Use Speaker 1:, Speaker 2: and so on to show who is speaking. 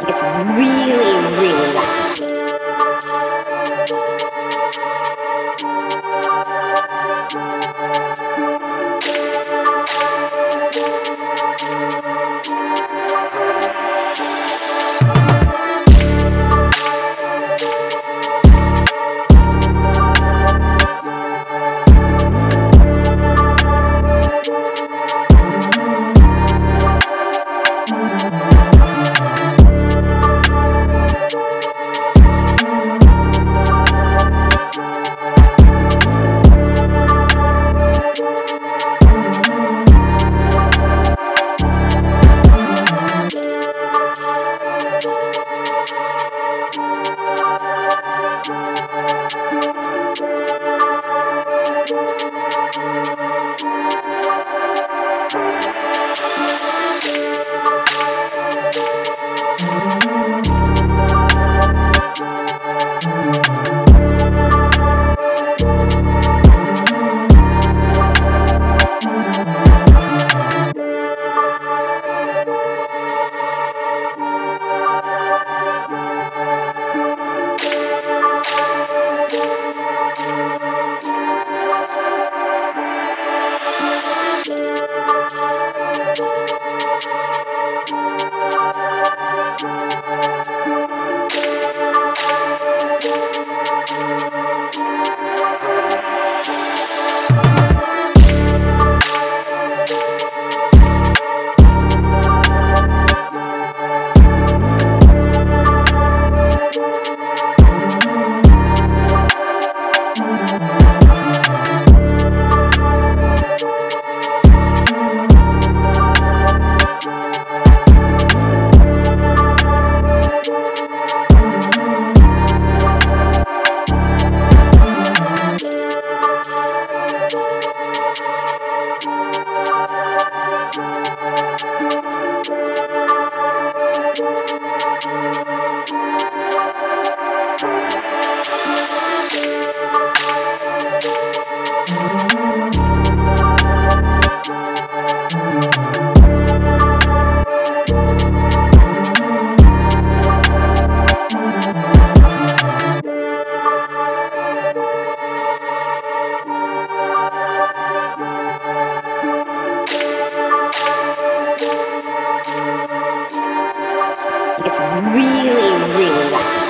Speaker 1: It's really, really loud. it's really, really lucky.